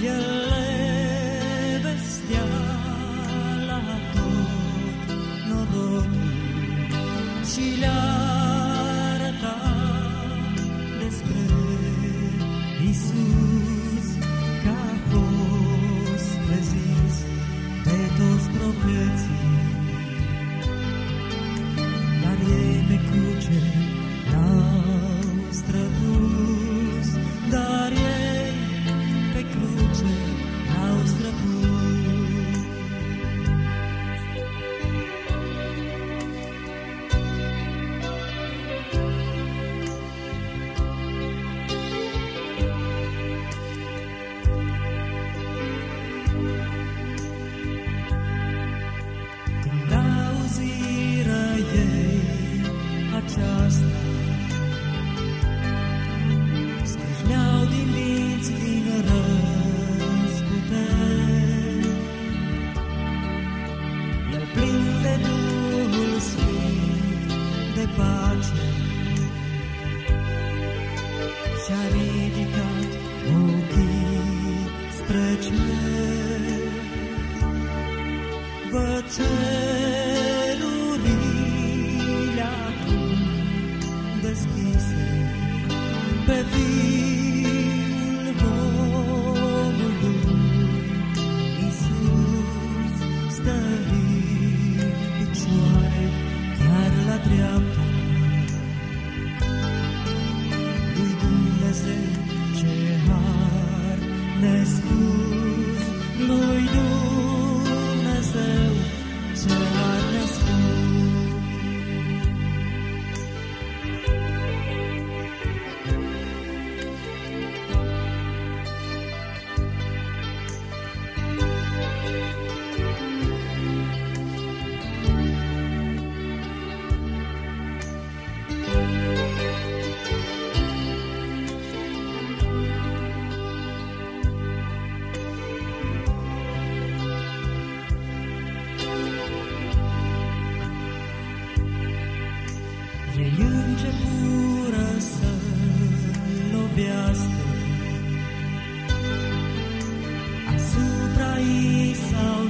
Yeah. aceasta. Scârleau din minți din răzbute El plin de Duhul Sfânt, de pace. Și-a ridicat ochii spre cer. Vă cer pe vin omului Iisus stă picioare chiar la dreapta. Lui Dumnezeu ce har nespus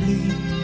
proudly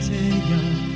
这样。